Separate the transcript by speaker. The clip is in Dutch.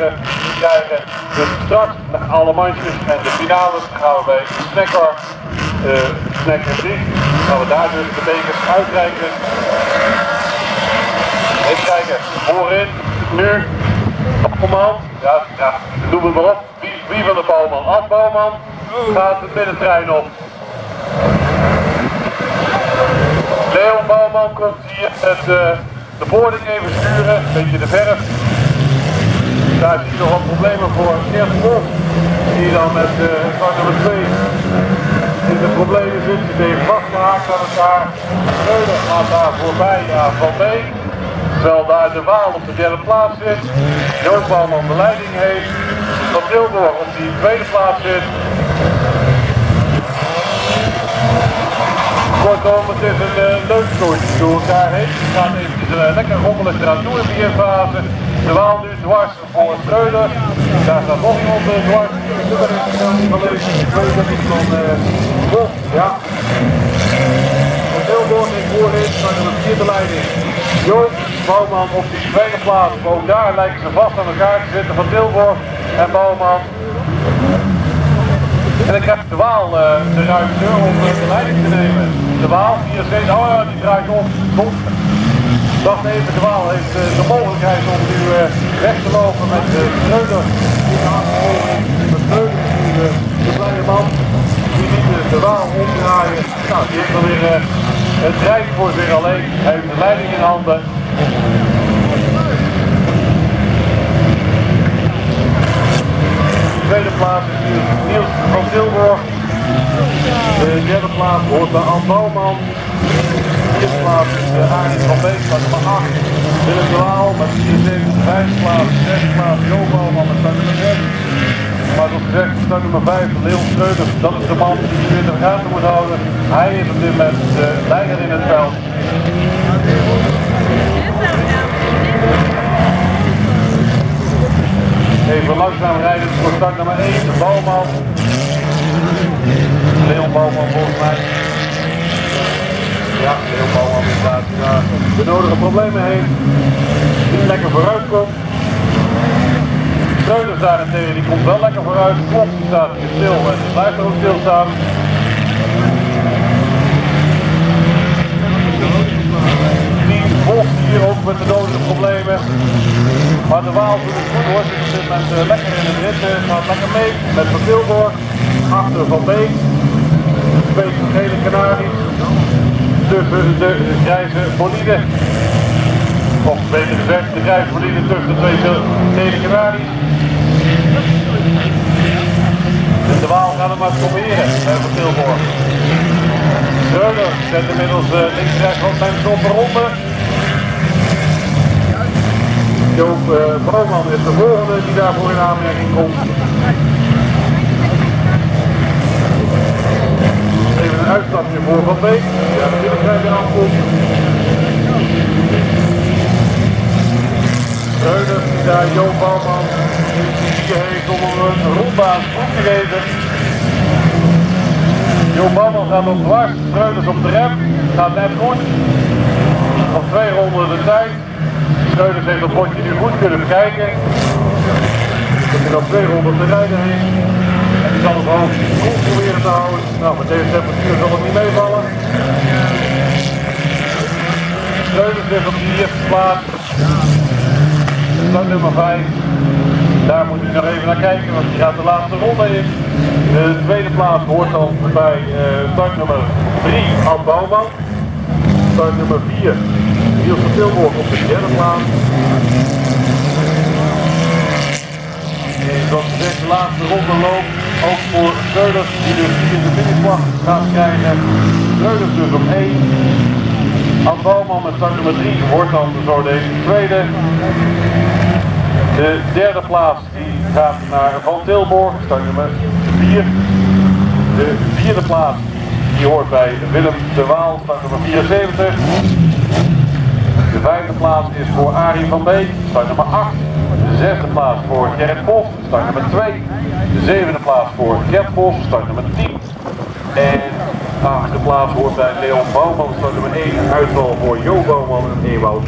Speaker 1: dagen krijgen. Dus straks alle mandjes en de finales gaan we bij Snacker, uh, Snacker 3, gaan we daar dus de bekers uitreiken. Even kijken, voorin, nu, Bouwman, ja, ja, noem het maar op. Wie, wie van de Bouwman? Ad Bouwman gaat de binnentrein op. Leon Bouwman komt hier met uh, de boarding even sturen, een beetje de verf. Daar zie je nog wat problemen voor Gert Bos, die dan met uh, nummer 2 in de problemen zit. Die even vastgehaakt aan elkaar. Reuder gaat daar voorbij aan Van Beek. Terwijl daar de Waal op de derde plaats zit. Joost Bouwman de leiding heeft. Dat Tilburg op die tweede plaats zit. Kortom, het is een uh, leuk soortje door elkaar heen. Het gaat eventjes uh, lekker rommelig eraan toe in de fase. De Waal nu dwars voor Schreuder. Daar staat nog iemand uh, dwars. Super interessant van deze van uh, ja. Tilburg in voorin, maar de vierde leiding. Joost Bouwman op die tweede plaats. Ook daar lijken ze vast aan elkaar te zitten van Tilburg en Bouwman. En dan krijgt de Waal de ruimte om de leiding te nemen. De Waal, hier steeds, oh die draait om. Top. Dacht even, de Waal heeft uh, de mogelijkheid om nu weg te lopen met de Schreuder. Die aangekomen De Schreuder is de kleine man. Die niet de Waal omdraaien. Nou, die heeft alweer het rijdt voor zich alleen. Hij heeft de leiding in handen. De tweede plaats is Niels van. De derde plaats hoort bij An Bouwman. De vierde plaats is Arie van Beek, met nummer 8. Willem de Waal met 74. Vijfde plaats, zesde plaats Jo Bouwman met nummer 6. Maar zoals gezegd, start nummer 5, Leon Schreuder, dat is de man die weer de gaten moet houden. Hij is op dit moment de leider in het veld. Even langzaam rijden voor start nummer 1, de Bouwman. Leon Bouwman volgens mij. Ja, Leon Bouwman inderdaad. Ja, de nodige problemen heen. Die lekker vooruit komt. Kreuners daarentegen, die komt wel lekker vooruit. Klopt, die staat stil en die blijft ook stilstaan. Die volgt hier ook met de nodige problemen. Maar de Waal doet het goed hoor, zit op dit moment uh, lekker in het rit, gaat lekker mee met Van Tilburg, achter Van Beek, twee gele kanaries, tussen de grijze bolide, of beter gezegd de grijze bolide tussen de twee gele kanaries. De Waal gaat hem maar proberen, uh, Van Tilburg. Schreuder zet inmiddels uh, links rechts wat mensen op de ronde. Joop uh, is de volgende die daarvoor in aanmerking komt. Een uitstapje voor Van Beek. Ja, natuurlijk zijn we aankomt. Schreuder die daar Joop Bouwman vizier heeft om een rondbaan op te geven. Joop Bouwman gaat op dwars, Schreuders op de rem, gaat net goed. Nog twee ronden de tijd. Schreuders heeft dat potje nu goed kunnen bekijken. Hij nog twee ronden te rijden heeft. Zal het proberen te houden. Nou, met deze temperatuur zal het niet meevallen. Schreuders is op de eerste plaats. Start nummer 5. Daar moet u nog even naar kijken, want die gaat de laatste ronde in. De tweede plaats hoort dan bij uh, nummer 3 Ad Bouwman. Start nummer 4 Niels van Tilburg op de derde plaats. En zoals gezegd de laatste ronde loopt ook voor Schreuders die dus in de finishvlag gaat krijgen. Schreuders dus op 1. Ad Bouwman met start nummer 3 wordt dan zo deze tweede. De derde plaats die gaat naar Van Tilborg, start nummer 4. De vierde plaats die hoort bij Willem de Waal, start nummer 74. De vijfde plaats is voor Arie van Beek, start nummer 8. De zesde plaats voor Gerrit Vos, start nummer 2. De zevende plaats voor Gert Vos, start nummer 10. En de achtste plaats hoort bij Leon Bouwman, start nummer 1. Uitval voor Jo Bouwman en Ewout